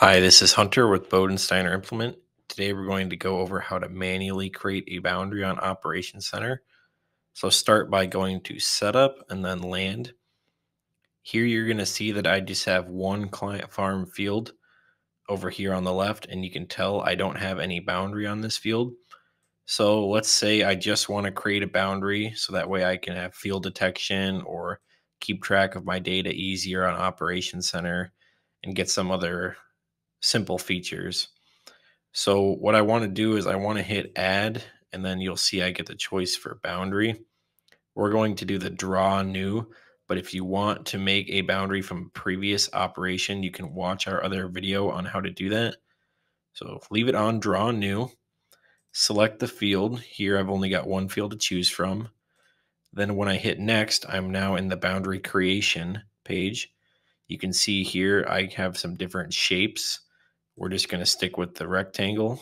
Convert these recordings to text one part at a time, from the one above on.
Hi, this is Hunter with Bodensteiner Implement. Today we're going to go over how to manually create a boundary on Operations Center. So start by going to Setup and then Land. Here you're going to see that I just have one client farm field over here on the left and you can tell I don't have any boundary on this field. So let's say I just want to create a boundary so that way I can have field detection or keep track of my data easier on Operations Center and get some other simple features. So what I want to do is I want to hit add and then you'll see I get the choice for boundary. We're going to do the draw new, but if you want to make a boundary from previous operation, you can watch our other video on how to do that. So leave it on draw new, select the field. Here I've only got one field to choose from. Then when I hit next, I'm now in the boundary creation page. You can see here I have some different shapes we're just going to stick with the rectangle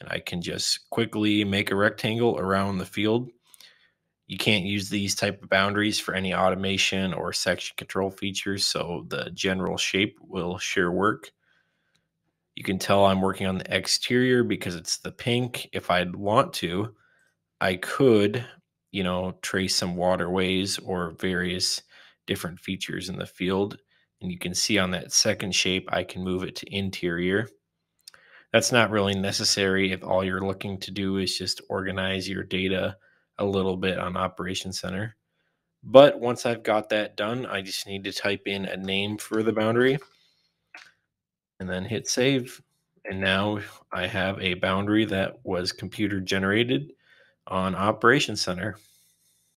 and I can just quickly make a rectangle around the field. You can't use these type of boundaries for any automation or section control features, so the general shape will sure work. You can tell I'm working on the exterior because it's the pink. If I'd want to, I could, you know, trace some waterways or various different features in the field and you can see on that second shape, I can move it to interior. That's not really necessary if all you're looking to do is just organize your data a little bit on Operation Center. But once I've got that done, I just need to type in a name for the boundary and then hit save. And now I have a boundary that was computer generated on Operation Center.